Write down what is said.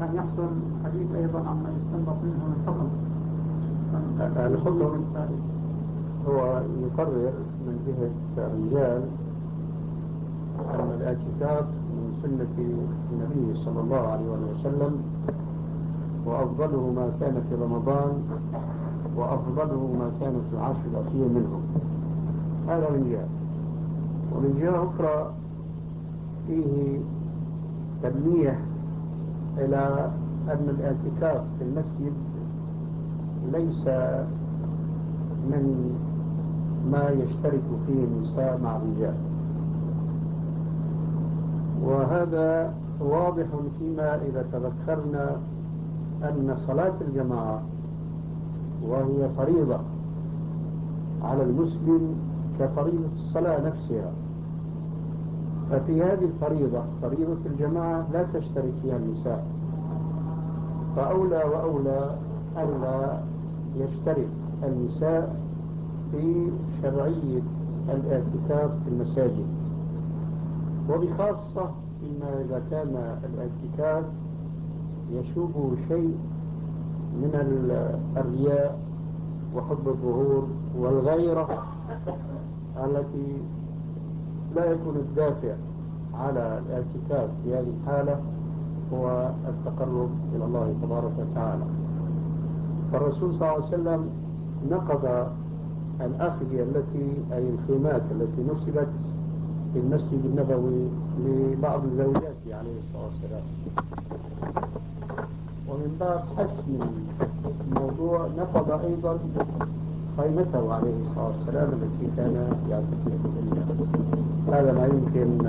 كان يحصل حديث أيضا عما يستنبط منه من حكم. الحكم هو يقرر من جهة الرجال أن الاعتكاف من سنة النبي صلى الله عليه وسلم وأفضله ما كان في رمضان وأفضله ما كان في العشر الأخير منه هذا من جهة. ومن جهة أخرى فيه تنبيه إلى أن الاعتكاف في المسجد ليس من ما يشترك فيه النساء مع الرجال. وهذا واضح فيما إذا تذكرنا أن صلاة الجماعة وهي فريضة على المسلم كفريضة الصلاة نفسها. ففي هذه الفريضة فريضة الجماعة لا تشترك فيها النساء. فأولى وأولى ألا يشترك النساء في شرعية الاعتكاف في المساجد. وبخاصة فيما إذا كان الاعتكاف يشوبه شيء من الرياء وحب الظهور والغيرة التي يكون الدافع على الاعتكاف في هذه الحالة هو التقرب إلى الله تبارك وتعالى. فالرسول صلى الله عليه وسلم نقض الأخذية التي أي الخيمات التي نصبت في المسجد النبوي لبعض زوجاته عليه الصلاة والسلام. ومن باب حسم الموضوع نقض أيضا خيمته عليه الصلاة والسلام التي كان يعتكف فيها هذا ما يمكن